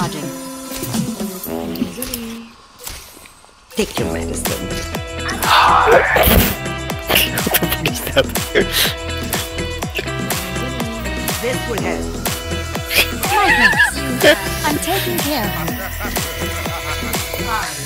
Take your medicine. This help. My thanks. I'm taking care of him.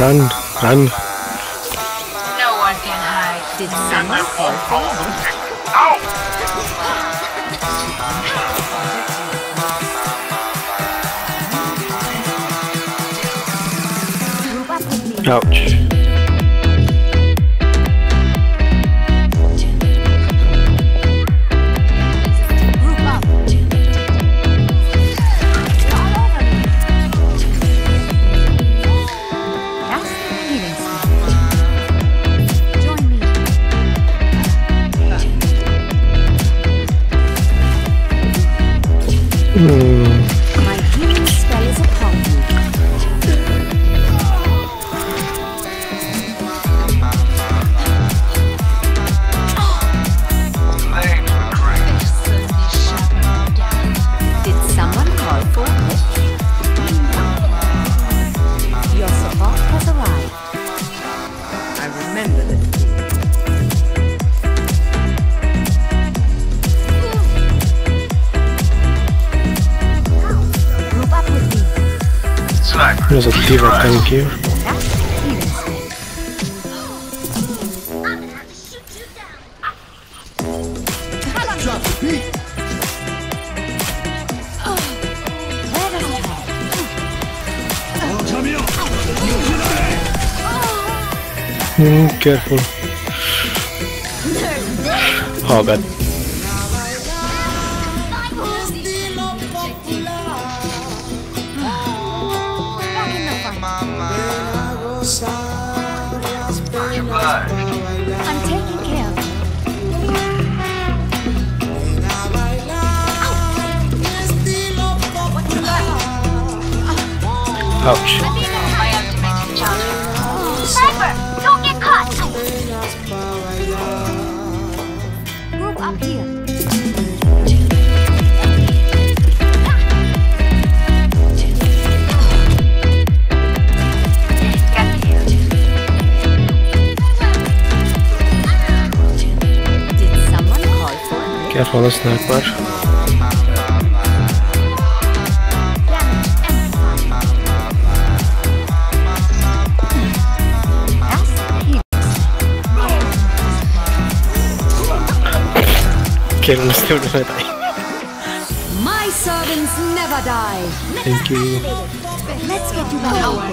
Run, run. No one can hide. Did someone call for me? Group up with me. Ouch. Hmm. There's a D.Va tank here. Hmm, careful. Oh god. Ouch. Sniper! Don't get caught! Group up here. Did someone call for? Careful, the sniper. Damage Okay, I'm still gonna die. My servants never die. Thank you. Let's get you back. No one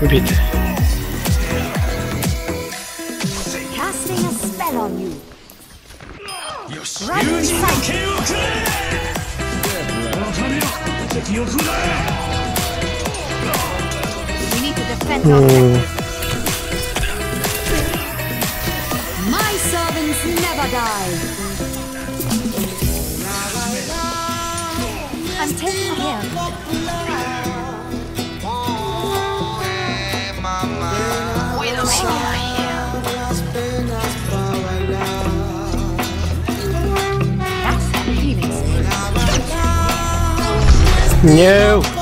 Repeat. Casting a spell on you. Right sight. We need to defend our. Hmm. My servants never die. until here. No.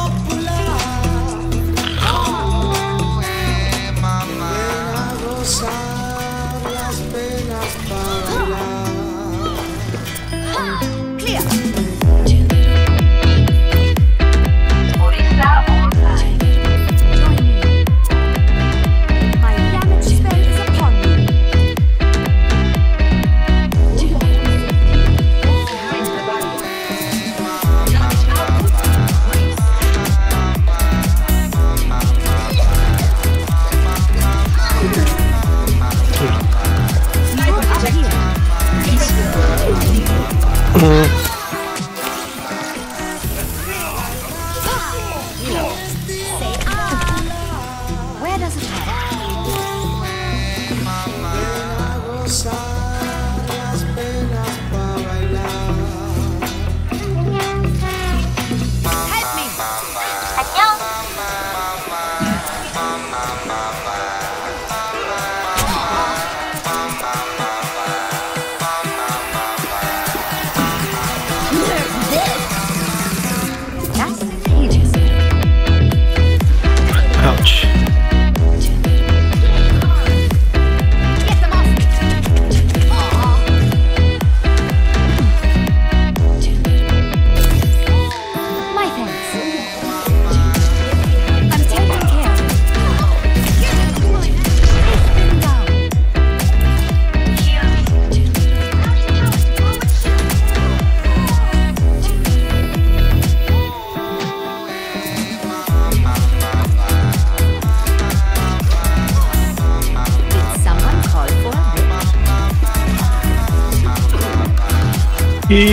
Your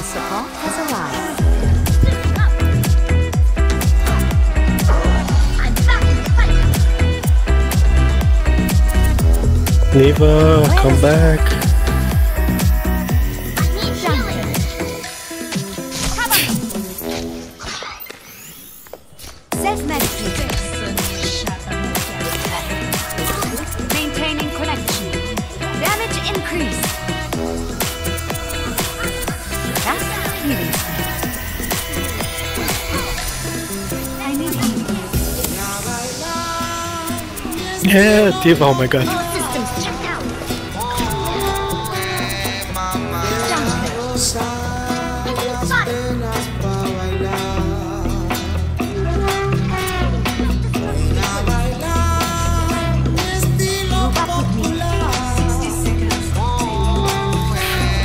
support has arrived. Neva, come back. Yeah, D.Va, oh my god.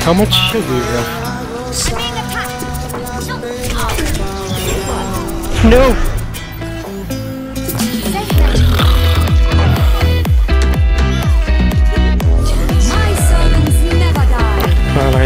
How much should we have? No!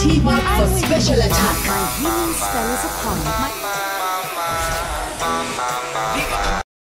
Team up for special attack. My healing spell is upon. My